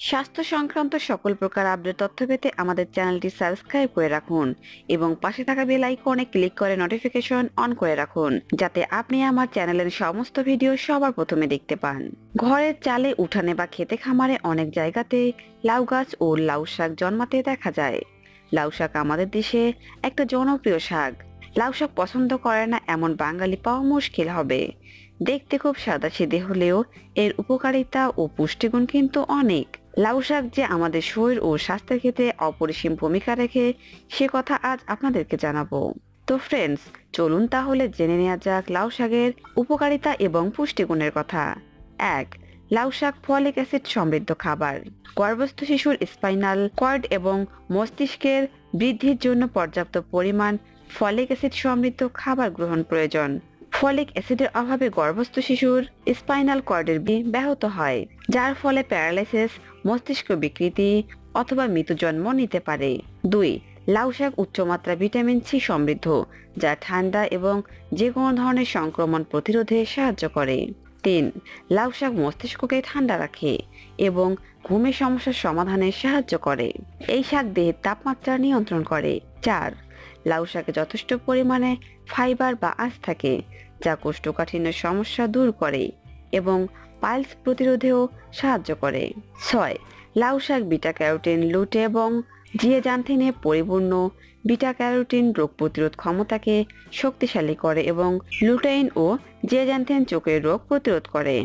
স্বাস্থ্য সংক্রান্ত সকল প্রকার আপডেট তথ্য পেতে আমাদের চ্যানেলটি সাবস্ক্রাইব করে রাখুন এবং পাশে থাকা বেল আইকনে ক্লিক করে নোটিফিকেশন অন করে রাখুন, যাতে আপনি আমার চ্যানেলের সমস্ত ভিডিও সবার প্রথমে দেখতে পান। ঘরের চালে উঠানে বা খেতে খামারে অনেক জায়গাতে লাউ গাছ ও লাউ শাক জন্মাতে দেখা যায়। লাউ শাক আমাদের দেশে একটা জনপ্রিয় শাক। লাউ শাক পছন্দ করে না এমন বাঙালি পাওয়া মুশকিল হবে। দেখতে খুব সাদাসিধে হলেও এর উপকারিতা ও পুষ্টিগুণ কিন্তু অনেক। লাউ শাক যে আমাদের শরীর ও স্বাস্থ্যের ক্ষেত্রে অপরিসীম ভূমিকা রেখে, সে কথা আজ আপনাদেরকে জানাব। তো ফ্রেন্ডস চলুন তাহলে জেনে নেওয়া যাক লাউ শাকের উপকারিতা এবং পুষ্টিগুণের কথা। এক, লাউ শাক ফলিক অ্যাসিড সমৃদ্ধ খাবার। গর্ভস্থ শিশুর স্পাইনাল কর্ড এবং মস্তিষ্কের বৃদ্ধির জন্য পর্যাপ্ত পরিমাণ ফলিক অ্যাসিড সমৃদ্ধ খাবার গ্রহণ প্রয়োজন। ফলিক অ্যাসিডের অভাবে গর্ভস্থ শিশুর স্পাইনাল কর্ডের ব্যাহত হয়, যার ফলে প্যারালাইসিস, মস্তিষ্ক বিকৃতি অথবা মৃত্যু জন্ম নিতে পারে। দুই, লাউ শাক উচ্চমাত্রা ভিটামিন সি সমৃদ্ধ, যা ঠান্ডা এবং যে কোনো ধরনের সংক্রমণ প্রতিরোধে সাহায্য করে। তিন, লাউ শাক মস্তিষ্ককে ঠান্ডা রাখে এবং ঘুমের সমস্যার সমাধানে সাহায্য করে। এই শাক দেহের তাপমাত্রা নিয়ন্ত্রণ করে। চার, লাউ শাকে যথেষ্ট পরিমাণে ফাইবার বা আঁশ থাকে যা কোষ্ঠকাঠিন্যের সমস্যা দূর করে এবং পাইলস প্রতিরোধেও সাহায্য করে। ছয়, লাউ শাক, বিটা ক্যারোটিন লুটে এবং জিয়েজান্থিনে পরিপূর্ণ বিটা ক্যারোটিন রোগ প্রতিরোধ ক্ষমতাকে শক্তিশালী করে এবং লুটেইন ও জিয়েজান্থিন চোখের রোগ প্রতিরোধ করে।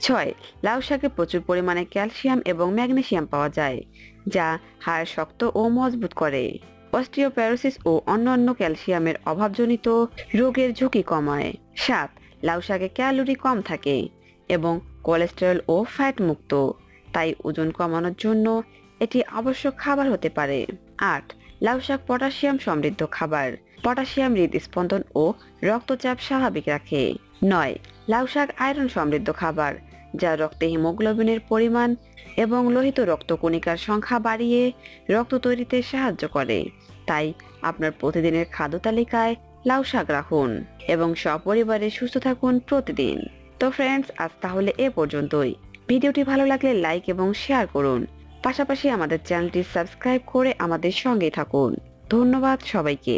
ছয়, লাউ শাকে প্রচুর পরিমাণে ক্যালসিয়াম এবং ম্যাগনেসিয়াম পাওয়া যায়, যা হাড় শক্ত ও মজবুত করে। অস্টিওপ্যারোসিস ও অন্যান্য ক্যালসিয়ামের অভাবজনিত রোগের ঝুঁকি কমায়। সাত, লাউ শাকে ক্যালোরি কম থাকে এবং কোলেস্টেরল ও ফ্যাট মুক্ত, তাই ওজন কমানোর জন্য এটি আবশ্যক খাবার হতে পারে। আট, লাউ শাক পটাশিয়াম সমৃদ্ধ খাবার, পটাশিয়াম হৃদস্পন্দন ও রক্তচাপ স্বাভাবিক রাখে। নয়, লাউ শাক আয়রন সমৃদ্ধ খাবার, যা রক্তে হিমোগ্লোবিনের পরিমাণ এবং লোহিত রক্তকণিকার সংখ্যা বাড়িয়ে রক্ত তৈরিতে সাহায্য করে। তাই আপনার প্রতিদিনের খাদ্য তালিকায় লাউ শাক রাখুন এবং সপরিবারে সুস্থ থাকুন প্রতিদিন। তো ফ্রেন্ডস আজ তাহলে এ পর্যন্তই। ভিডিওটি ভালো লাগলে লাইক এবং শেয়ার করুন। পাশাপাশি আমাদের চ্যানেলটি সাবস্ক্রাইব করে আমাদের সঙ্গে থাকুন। ধন্যবাদ সবাইকে।